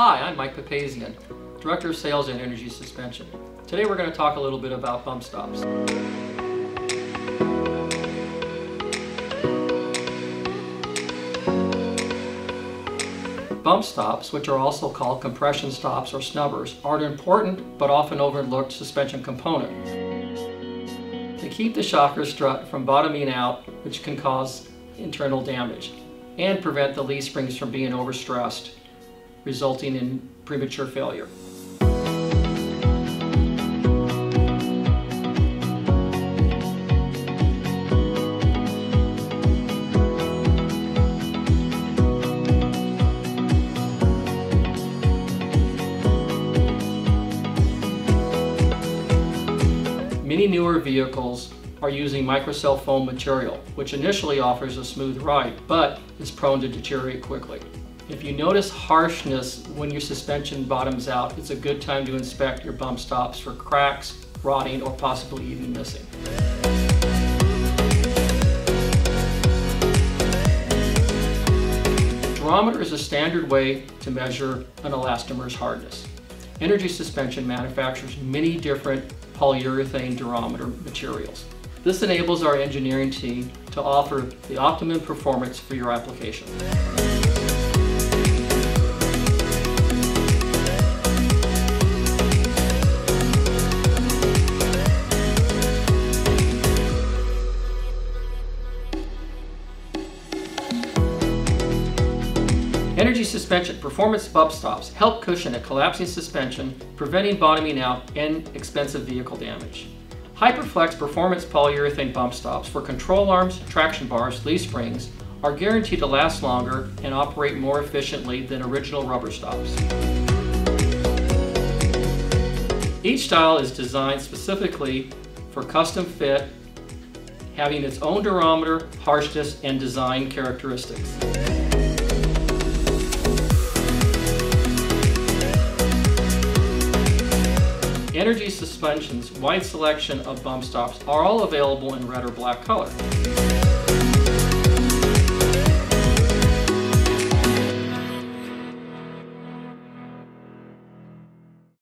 Hi, I'm Mike Papazian, Director of Sales and Energy Suspension. Today we're going to talk a little bit about bump stops. Bump stops, which are also called compression stops or snubbers, are an important but often overlooked suspension component. They keep the shocker strut from bottoming out, which can cause internal damage, and prevent the leaf springs from being overstressed, resulting in premature failure. Many newer vehicles are using microcell foam material, which initially offers a smooth ride, but is prone to deteriorate quickly. If you notice harshness when your suspension bottoms out, it's a good time to inspect your bump stops for cracks, rotting, or possibly even missing. Durometer is a standard way to measure an elastomer's hardness. Energy Suspension manufactures many different polyurethane durometer materials. This enables our engineering team to offer the optimum performance for your application. Energy Suspension Performance Bump Stops help cushion a collapsing suspension, preventing bottoming out and expensive vehicle damage. Hyperflex Performance Polyurethane Bump Stops for control arms, traction bars, leaf springs are guaranteed to last longer and operate more efficiently than original rubber stops. Each style is designed specifically for custom fit, having its own durometer, harshness, and design characteristics. Energy Suspension's wide selection of bump stops are all available in red or black color.